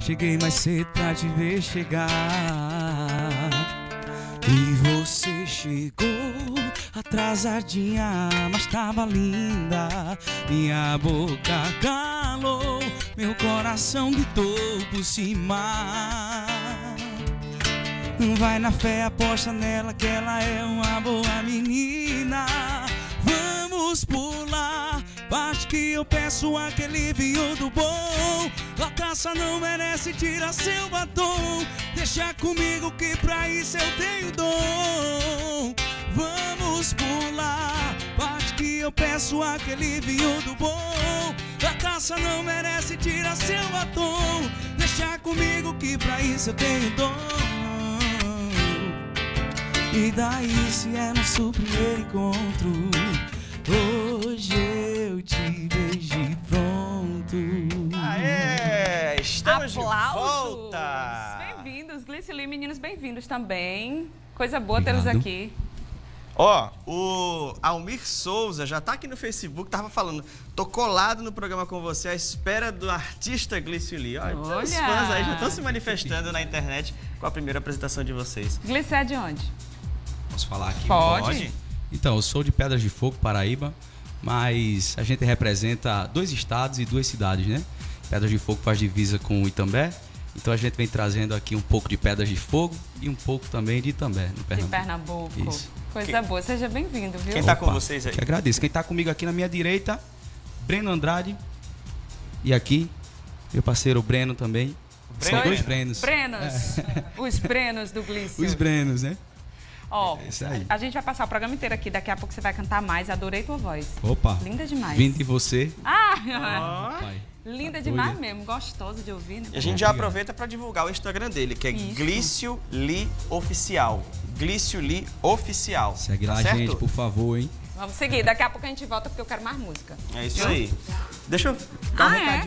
Cheguei mais cedo pra te ver chegar. E você chegou atrasadinha, mas tava linda. Minha boca calou, meu coração gritou por cima. Vai na fé, aposta nela que ela é uma boa menina. Vamos pular, acho que eu peço aquele vinho do bom. A caça não merece tirar seu batom. Deixa comigo que pra isso eu tenho dom. Vamos pular, acho que eu peço aquele vinho do bom. A caça não merece tirar seu batom. Deixa comigo que pra isso eu tenho dom. E daí se é nosso primeiro encontro Estamos Aplausos! de volta! Bem-vindos, Glicili, meninos, bem-vindos também. Coisa boa tê-los aqui. Ó, o Almir Souza já tá aqui no Facebook, tava falando, tô colado no programa com você à espera do artista Glício Lee. Olha, os Olha! fãs aí já estão se manifestando na internet com a primeira apresentação de vocês. Glicé é de onde? Posso falar aqui? Pode. Então, eu sou de Pedras de Fogo, Paraíba Mas a gente representa dois estados e duas cidades, né? Pedras de Fogo faz divisa com o Itambé Então a gente vem trazendo aqui um pouco de Pedras de Fogo E um pouco também de Itambé, no De Pernambuco Pernambuco. Isso. Coisa boa, seja bem-vindo, viu? Quem tá com vocês aí? Que agradeço. Quem tá comigo aqui na minha direita, Breno Andrade. E aqui, meu parceiro Breno também. Breno? São dois Brenos. Brenos. Os Brenos do Glício. Os Brenos, né? Ó, É isso aí. a gente vai passar o programa inteiro aqui. Daqui a pouco você vai cantar mais. Adorei tua voz. Opa. Linda demais. Vindo de você. Ah, Pai. Linda Tá demais mesmo. Gostosa de ouvir, né? E a gente já aproveita para divulgar o Instagram dele, que é Isso. Glício Lee Oficial. Glício Lee Oficial. Segue Tá lá, certo? gente, por favor, hein? Vamos seguir. Daqui a pouco a gente volta porque eu quero mais música. É isso aí. Deixa eu dar um Ah, é? recadinho.